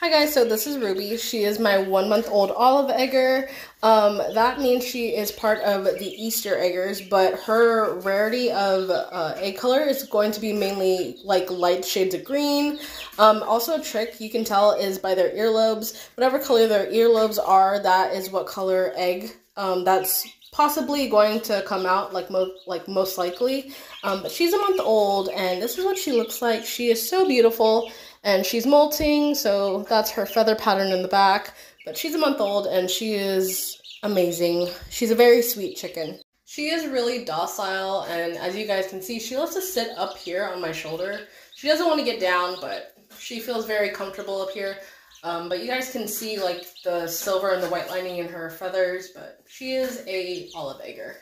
Hi guys, so this is Ruby. She is my one month old olive egger. Um, that means she is part of the Easter eggers, but her rarity of uh, egg color is going to be mainly like light shades of green. Um, also a trick you can tell is by their earlobes. Whatever color their earlobes are, that is what color egg um, that's possibly going to come out like most like most likely. Um, but she's a month old and this is what she looks like. She is so beautiful and she's molting so that's her feather pattern in the back. But she's a month old and she is amazing. She's a very sweet chicken. She is really docile and as you guys can see she loves to sit up here on my shoulder. She doesn't want to get down but she feels very comfortable up here um, but you guys can see like the silver and the white lining in her feathers, but she is a olive egger.